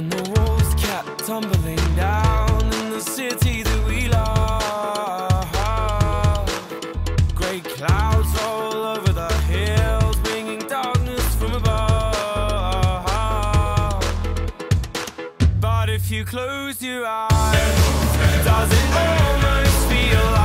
And the walls kept tumbling down in the city that we love. Great clouds roll over the hills, bringing darkness from above. But if you close your eyes, does it almost feel like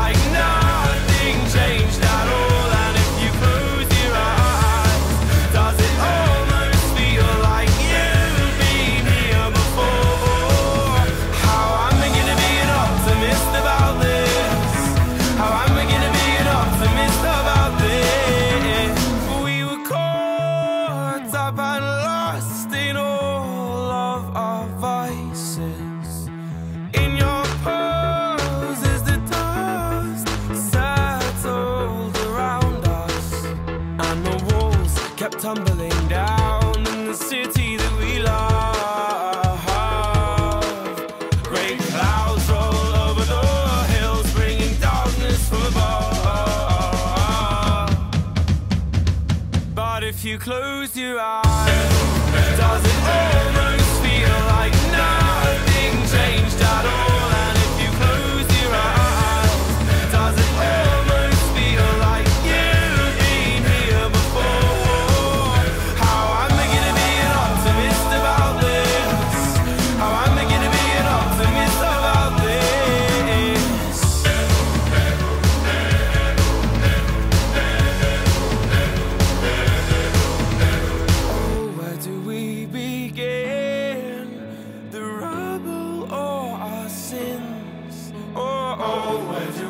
tumbling down in the city that we love. Great clouds roll over the hills, bringing darkness from above. But if you close your eyes, does it almost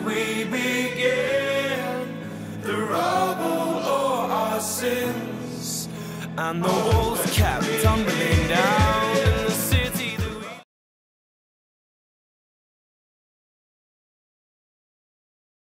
we begin? The rubble or our sins? And the walls kept tumbling down